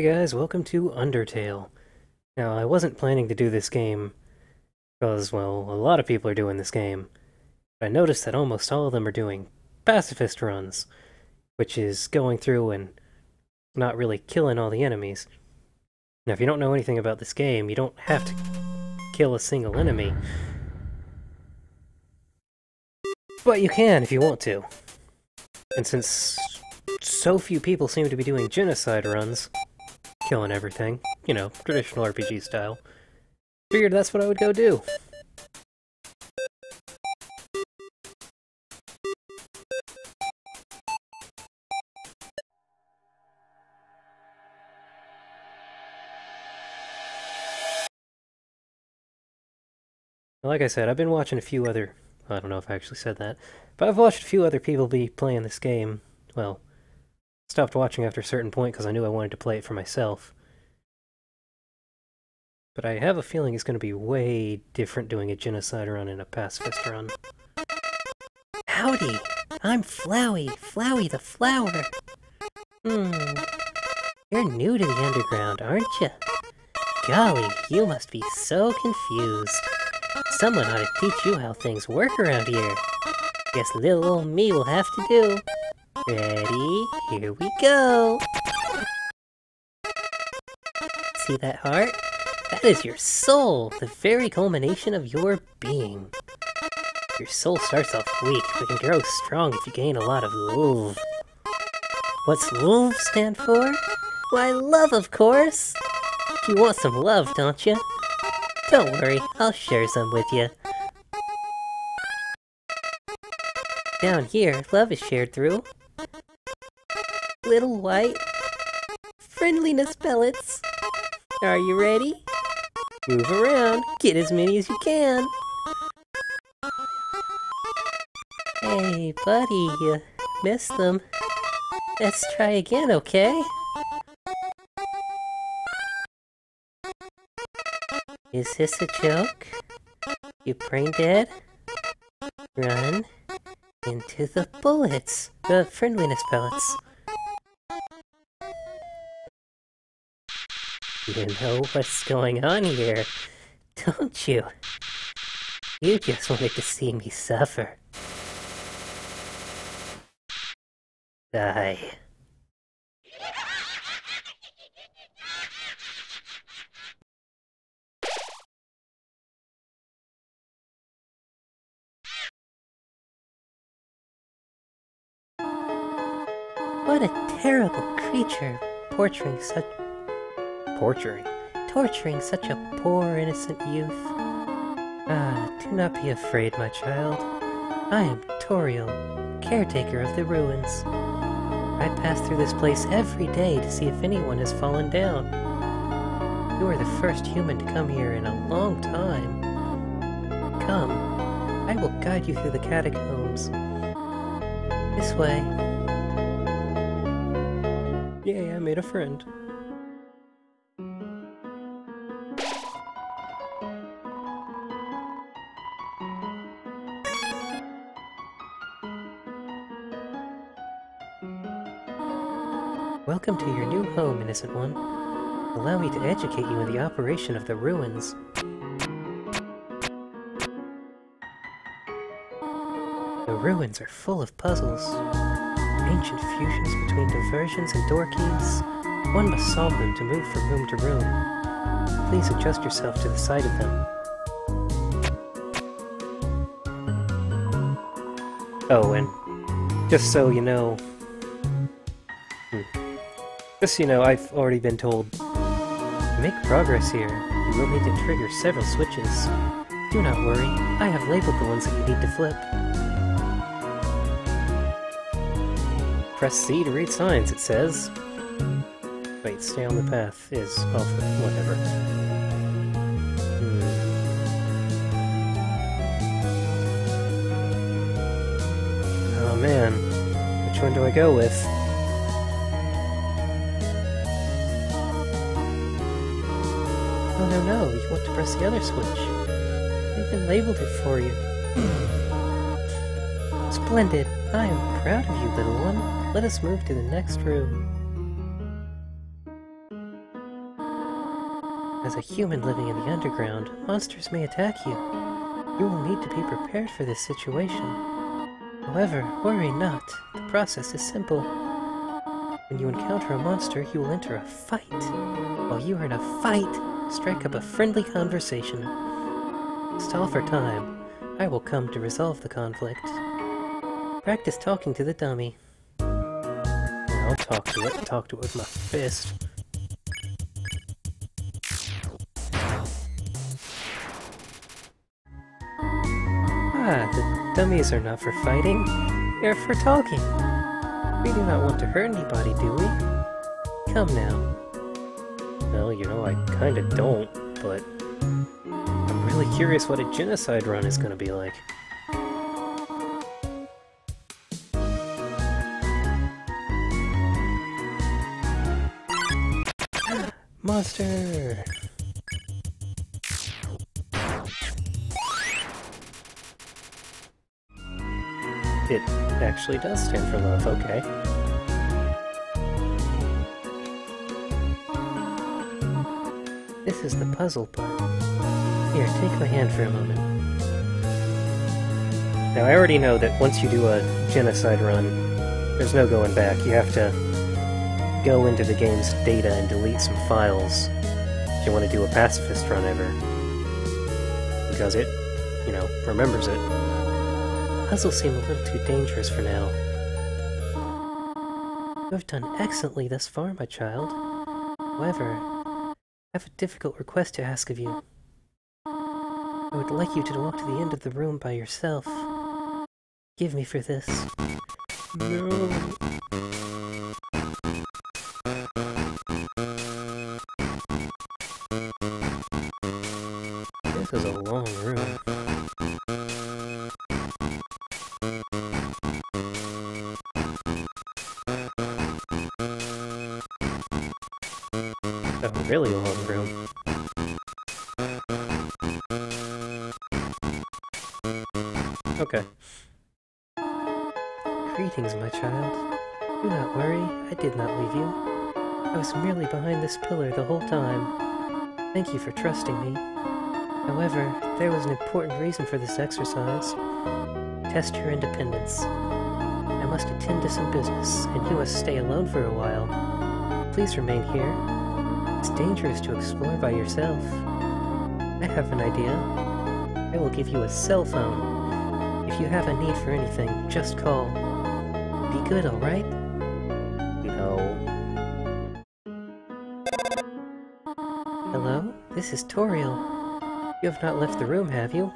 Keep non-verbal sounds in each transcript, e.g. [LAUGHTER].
Hey guys, welcome to Undertale. Now, I wasn't planning to do this game because, well, a lot of people are doing this game. But I noticed that almost all of them are doing pacifist runs, which is going through and not really killing all the enemies. Now, if you don't know anything about this game, you don't have to kill a single enemy. But you can if you want to. And since so few people seem to be doing genocide runs, killing everything, you know, traditional RPG style, figured that's what I would go do. Like I said, I've been watching a few other... I don't know if I actually said that, but I've watched a few other people be playing this game. Well, stopped watching after a certain point because I knew I wanted to play it for myself. But I have a feeling it's going to be way different doing a genocide run and a pacifist run. Howdy! I'm Flowey, Flowey the Flower. Hmm. You're new to the underground, aren't you? Golly, you must be so confused. Someone ought to teach you how things work around here. Guess little old me will have to do. Ready? Here we go! See that heart? That is your soul, the very culmination of your being. Your soul starts off weak, but can grow strong if you gain a lot of love. What's love stand for? Why, love, of course! You want some love, don't you? Don't worry, I'll share some with you. Down here, love is shared through little white friendliness pellets. Are you ready? Move around, get as many as you can. Hey, buddy, you missed them. Let's try again, okay? Is this a joke? You brain dead? Run into the bullets, the friendliness pellets. You know what's going on here, don't you? You just wanted to see me suffer. Die. What a terrible creature, torturing such... Torturing? Torturing such a poor, innocent youth. Ah, do not be afraid, my child. I am Toriel, caretaker of the ruins. I pass through this place every day to see if anyone has fallen down. You are the first human to come here in a long time. Come, I will guide you through the catacombs. This way. Yay, I made a friend. Welcome to your new home, innocent one. Allow me to educate you in the operation of the ruins. The ruins are full of puzzles. Ancient fusions between diversions and door keys. One must solve them to move from room to room. Please adjust yourself to the sight of them. Oh, and just so you know, so you know, I've already been told, make progress here, you will need to trigger several switches. Do not worry, I have labeled the ones that you need to flip. Press C to read signs, it says. Wait, stay on the path is, well, whatever. Hmm. Oh man, which one do I go with? No, no, you want to press the other switch. I even labeled it for you. Splendid. I am proud of you, little one. Let us move to the next room. As a human living in the underground, monsters may attack you. You will need to be prepared for this situation. However, worry not. The process is simple. When you encounter a monster, you will enter a fight. While you are in a fight, strike up a friendly conversation. Stall for time. I will come to resolve the conflict. Practice talking to the dummy. I'll talk to it. Talk to it with my fist. Ah, the dummies are not for fighting. They're for talking. We do not want to hurt anybody, do we? Come now. Well, you know, I kinda don't, but... I'm really curious what a genocide run is gonna be like. Monster! It actually does stand for love, okay. This is the puzzle part. Here, take my hand for a moment. Now, I already know that once you do a genocide run, there's no going back. You have to go into the game's data and delete some files if you want to do a pacifist run ever. Because it, you know, remembers it. Puzzles seem a little too dangerous for now. You have done excellently thus far, my child. However, I have a difficult request to ask of you. I would like you to walk to the end of the room by yourself. Give me for this. No. Greetings, my child. Do not worry, I did not leave you. I was merely behind this pillar the whole time. Thank you for trusting me. However, there was an important reason for this exercise. Test your independence. I must attend to some business, and you must stay alone for a while. Please remain here. It's dangerous to explore by yourself. I have an idea. I will give you a cell phone. If you have a need for anything, just call. Good, alright? No. Hello? This is Toriel. You have not left the room, have you?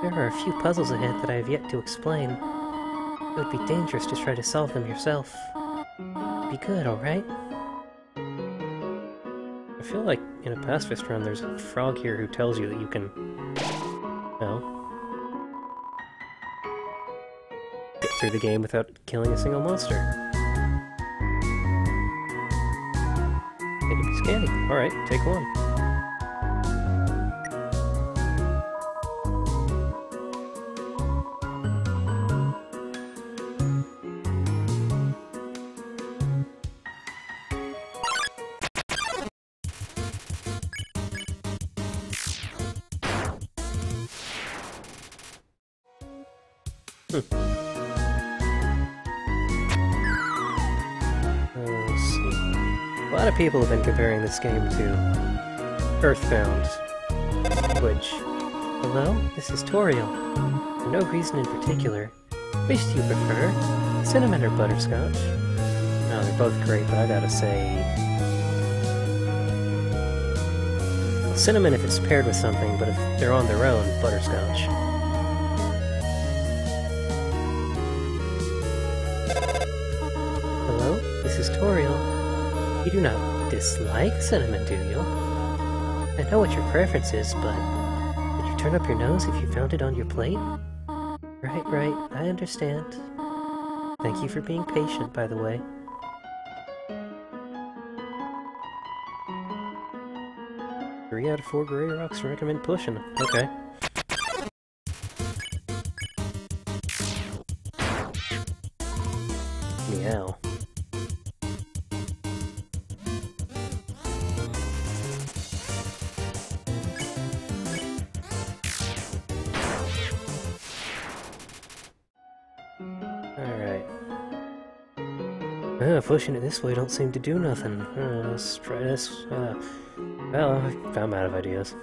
There are a few puzzles ahead that I have yet to explain. It would be dangerous to try to solve them yourself. Be good, alright? I feel like in a pacifist run there's a frog here who tells you that you can... through the game without killing a single monster. Piece of. Alright, take one. People have been comparing this game to Earthbound, which... Hello? This is Toriel. For no reason in particular. Which do you prefer? Cinnamon or butterscotch? Oh, they're both great, but I gotta say... Cinnamon if it's paired with something, but if they're on their own, butterscotch. Hello, this is Toriel. You do not dislike cinnamon, do you? I know what your preference is, but would you turn up your nose if you found it on your plate? Right, right, I understand. Thank you for being patient, by the way. Three out of four gray rocks recommend pushing. Okay. Pushing it this way don't seem to do nothing. Uh, let's try this. Uh, well, I'm out of ideas.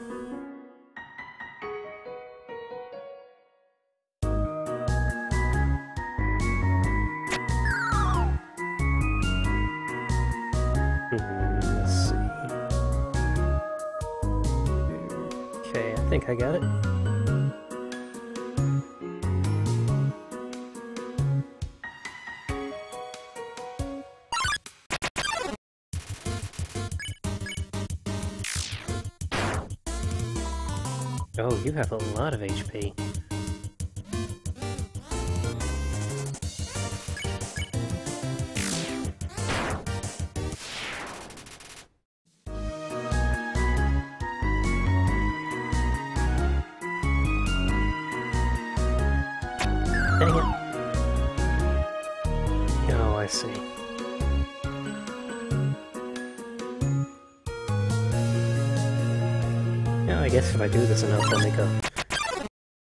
Let's see. Okay, I think I got it. You have a lot of HP. I guess if I do this enough, I'll make a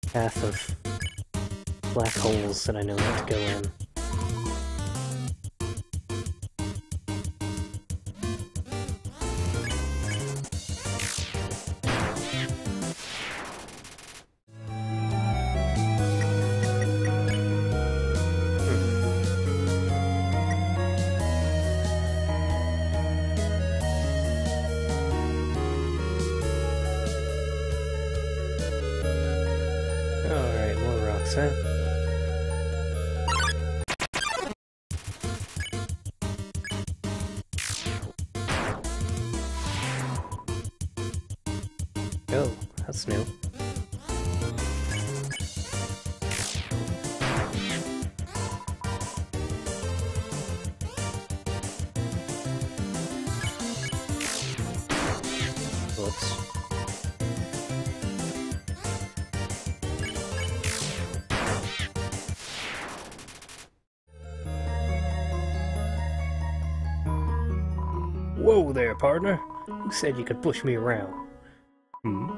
path of black holes that I know not to go in. Whoa there, partner. Who said you could push me around? Hmm?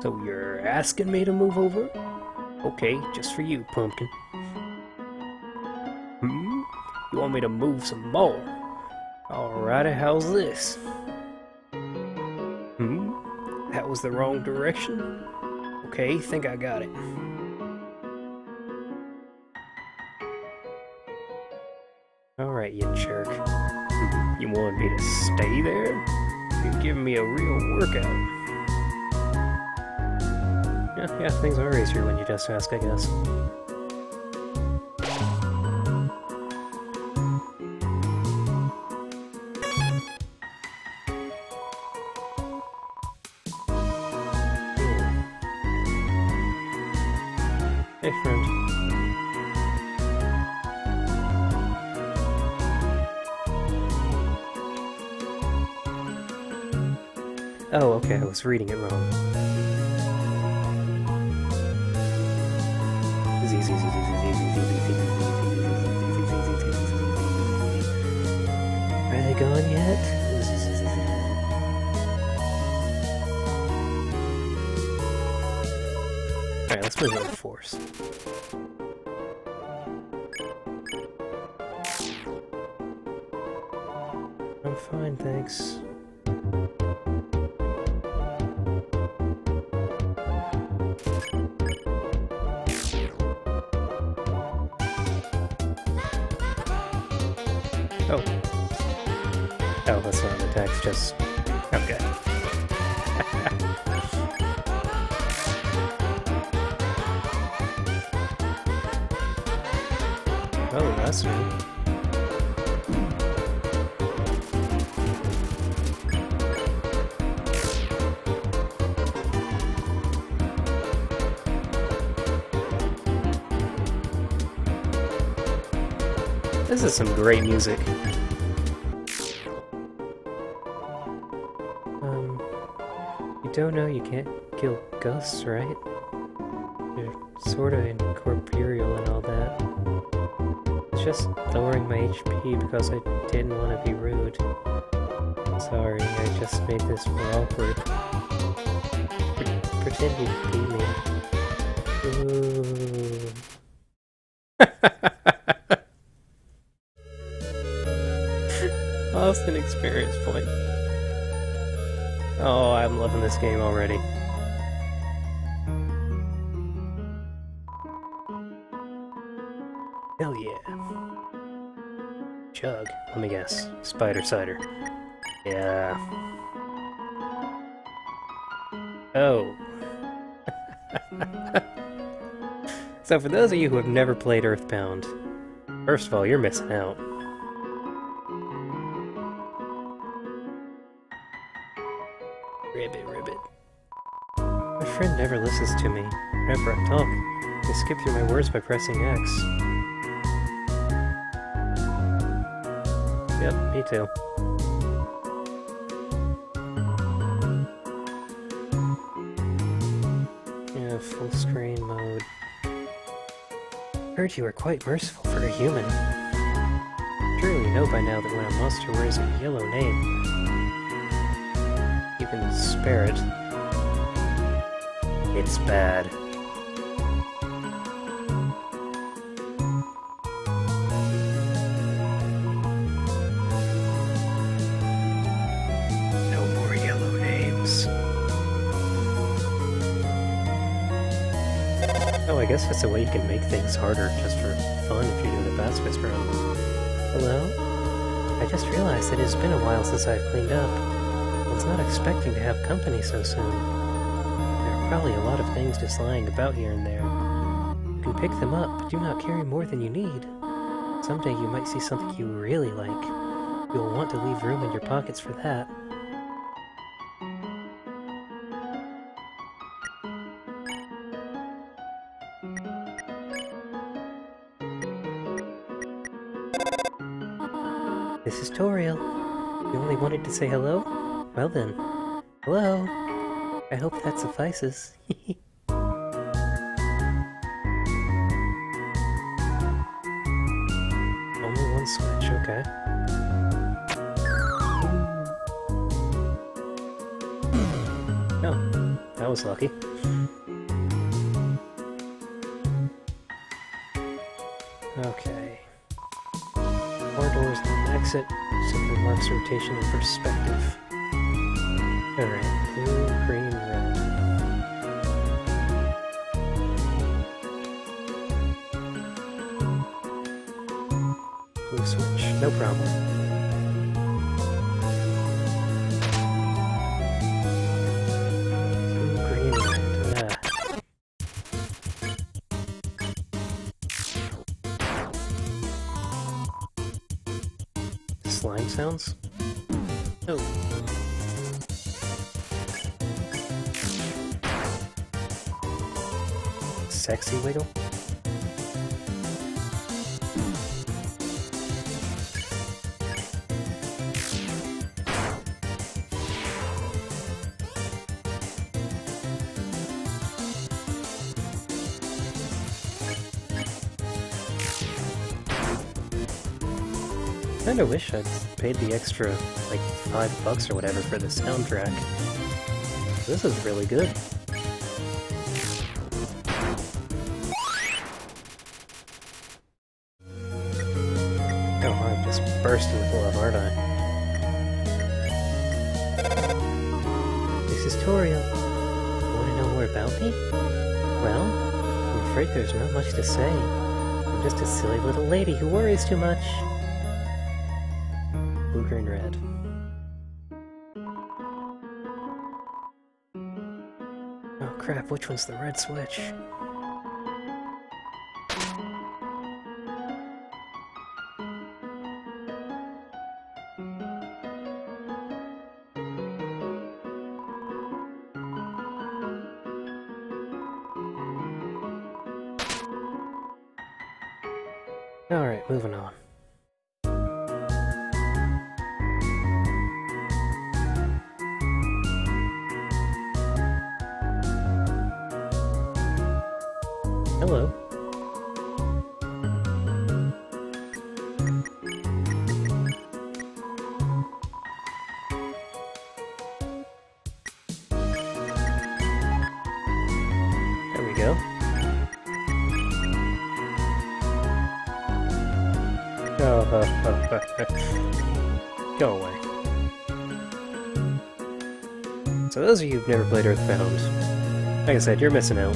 So you're asking me to move over? Okay, just for you, Pumpkin. Hmm? You want me to move some more? Alrighty, how's this? Hmm? That was the wrong direction? Okay, think I got it. Me to stay there? You're giving me a real workout. Yeah, yeah, things are easier when you just ask, I guess. Hey, friend. Oh, okay, I was reading it wrong. Are they gone yet? Alright, let's move with force. Oh. Oh, that's not an attack, it's just... Okay. [LAUGHS] oh, that's new. This is some great music. Um, you don't know you can't kill ghosts, right? You're sorta incorporeal and all that. It's just lowering my HP because I didn't want to be rude. Sorry, I just made this more awkward. Pre- pretend you beat me. Ooh. [LAUGHS] Lost an experience point. Oh, I'm loving this game already. Hell yeah. Chug. Let me guess. Spider cider. Yeah. Oh. [LAUGHS] so for those of you who have never played Earthbound, first of all, you're missing out. Never listens to me. Whenever I oh, talk, I skip through my words by pressing X. Yep, me too. Yeah, full screen mode. Heard you are quite merciful for a human. Surely you know by now that when a monster wears a yellow name, even spare it, it's bad. No more yellow names. Oh, I guess that's a way you can make things harder just for fun if you're doing a Basquez run. Hello? I just realized that it's been a while since I've cleaned up. I was not expecting to have company so soon. Probably a lot of things just lying about here and there. You can pick them up, but do not carry more than you need. Someday you might see something you really like. You'll want to leave room in your pockets for that. This is Toriel. You only wanted to say hello? Well then, hello. I hope that suffices. [LAUGHS] only one switch, okay. Hmm. Oh, that was lucky. Okay. Doors, then exit. Simply marks rotation and perspective. Alright, blue, no problem. Blue, green, red. Slime sounds? Oh. Sexy wiggle? Kinda wish I'd paid the extra, like, five bucks or whatever for the soundtrack. This is really good. Oh, I'm just bursting with love, aren't I? This is Toriel. Want to know more about me? Well, I'm afraid there's not much to say. I'm just a silly little lady who worries too much. Red. Oh crap, which one's the red switch? Go away. So those of you who've never played Earthbound, like I said, you're missing out.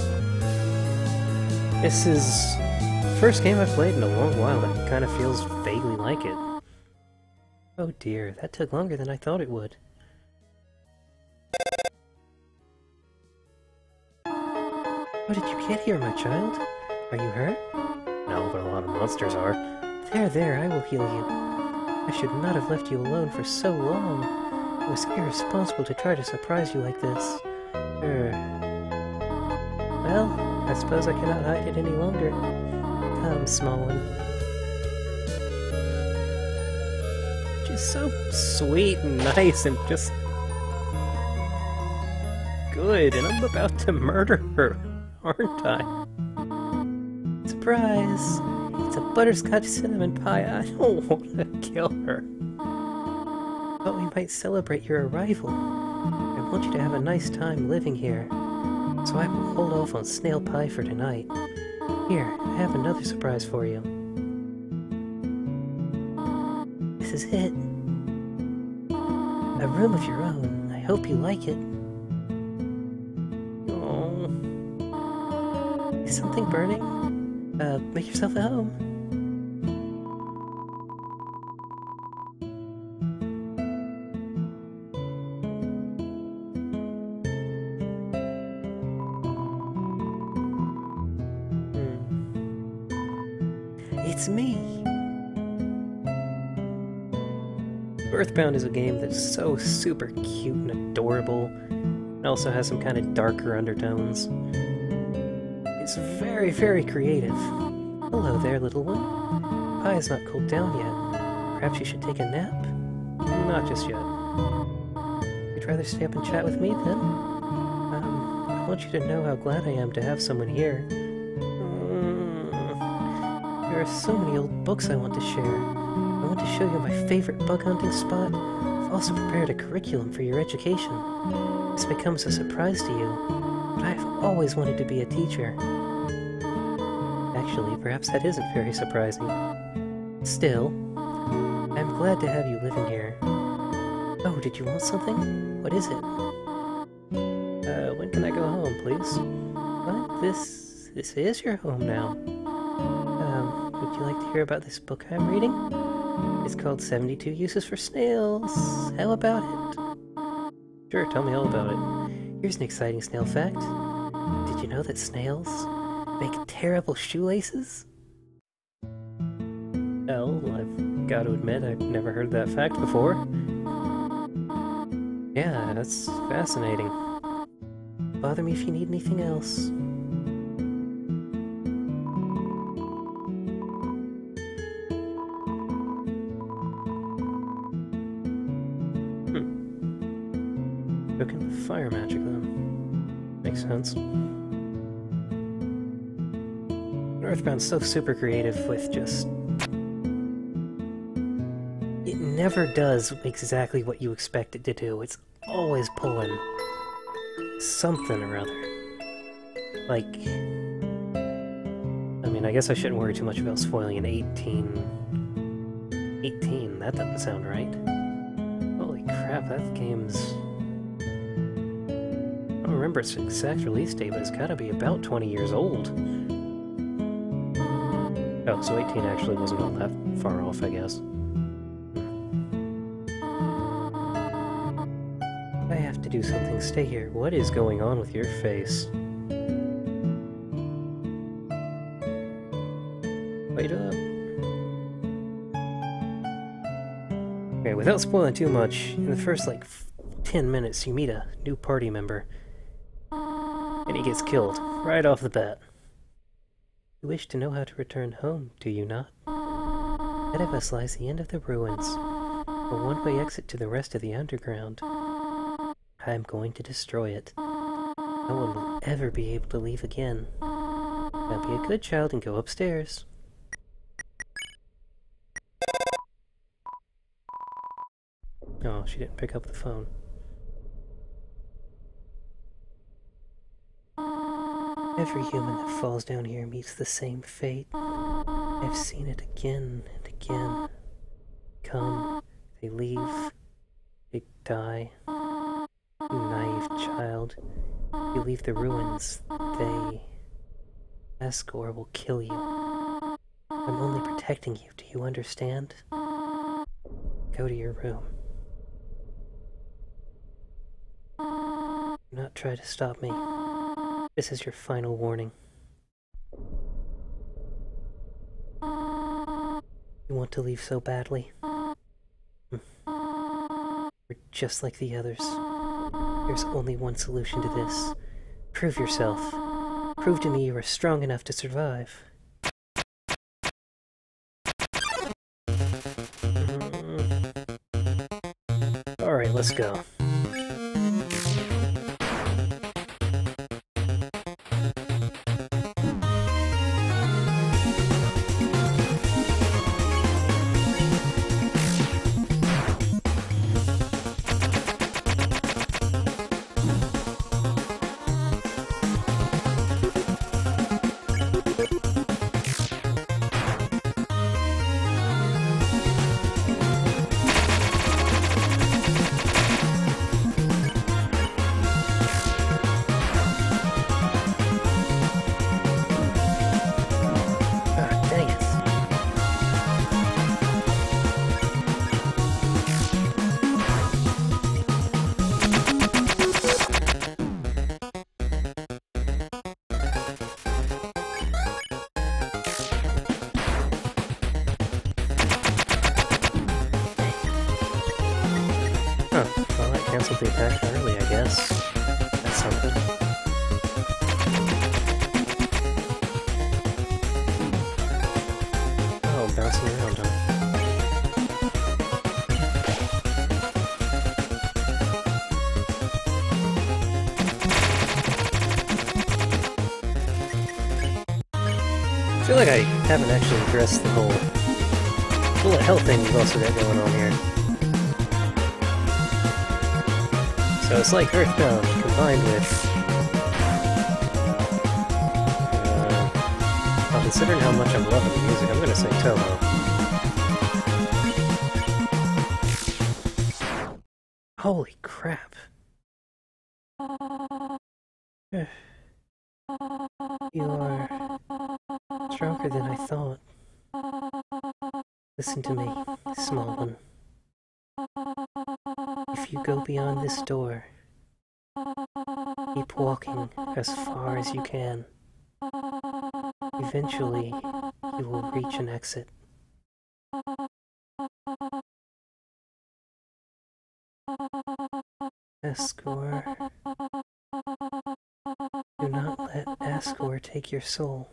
This is the first game I've played in a long while that kind of feels vaguely like it. Oh dear, that took longer than I thought it would. How did you get here, my child? Are you hurt? No, but a lot of monsters are. There, there, I will heal you. I should not have left you alone for so long. It was irresponsible to try to surprise you like this. Er... Well, I suppose I cannot hide it any longer. Come, small one. She's so sweet and nice and just... good, and I'm about to murder her aren't I? Surprise! It's a butterscotch cinnamon pie. I don't [LAUGHS] want to kill her. But we might celebrate your arrival. I want you to have a nice time living here. So I will hold off on snail pie for tonight. Here, I have another surprise for you. This is it. A room of your own. I hope you like it. Aww. Is something burning? Uh, make yourself at home. Hmm. It's me! Earthbound is a game that's so super cute and adorable. It also has some kind of darker undertones. It's very, very creative. Hello there, little one. Pie is not cooled down yet. Perhaps you should take a nap? Not just yet. You'd rather stay up and chat with me, then? Um, I want you to know how glad I am to have someone here. Mm, there are so many old books I want to share. I want to show you my favorite bug hunting spot. I've also prepared a curriculum for your education. This becomes a surprise to you but I've always wanted to be a teacher. Actually, perhaps that isn't very surprising. Still, I'm glad to have you living here. Oh, did you want something? What is it? Uh, when can I go home, please? What? This... this is your home now. Um, would you like to hear about this book I'm reading? It's called 72 Uses for Snails. How about it? Sure, tell me all about it. Here's an exciting snail fact. Did you know that snails make terrible shoelaces? Well, I've got to admit I've never heard that fact before. Yeah, that's fascinating. Bother me if you need anything else. So super creative with just... It never does exactly what you expect it to do. It's always pulling something or other. Like... I mean, I guess I shouldn't worry too much about spoiling an 18... 18? That doesn't sound right. Holy crap, that game's... I don't remember its exact release date, but it's gotta be about 20 years old. Oh, so 18 actually wasn't all that far off, I guess. I have to do something. Stay here. What is going on with your face? Wait up. Okay, without spoiling too much, in the first, like, 10 minutes, you meet a new party member and he gets killed right off the bat. You wish to know how to return home, do you not? Ahead of us lies the end of the ruins, a one-way exit to the rest of the underground. I am going to destroy it. No one will ever be able to leave again. Now be a good child and go upstairs. Oh, she didn't pick up the phone. Every human that falls down here meets the same fate. I've seen it again and again. Come, They leave. They die. You Naive child. You leave the ruins. They. Asgore will kill you. I'm only protecting you, do you understand? Go to your room. Do not try to stop me. This is your final warning. You want to leave so badly? Hmm. You're just like the others. There's only one solution to this. Prove yourself. Prove to me you are strong enough to survive. Mm. Alright, let's go. Haven't actually addressed the whole bullet hell thing we've also got going on here. So it's like Earthbound combined with uh, considering how much I'm loving the music, I'm gonna say Touhou. Holy crap. [SIGHS] You are stronger than I thought. Listen to me, small one. If you go beyond this door, keep walking as far as you can. Eventually, you will reach an exit. Asgore. Do not let Asgore take your soul.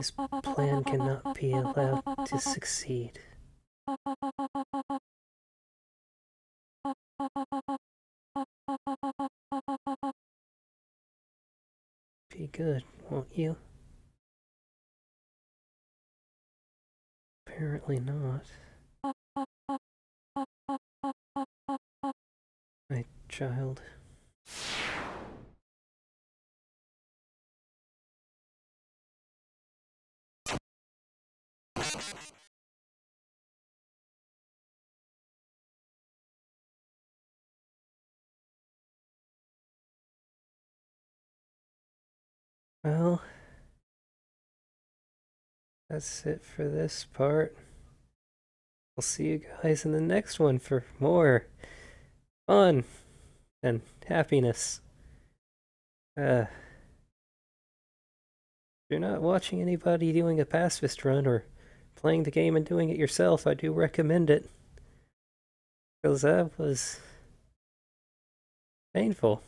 This plan cannot be allowed to succeed. Be good, won't you? Apparently not. My child. Well, that's it for this part. I'll see you guys in the next one for more fun and happiness. Uh, if you're not watching anybody doing a pacifist run or playing the game and doing it yourself, I do recommend it. Because that was painful.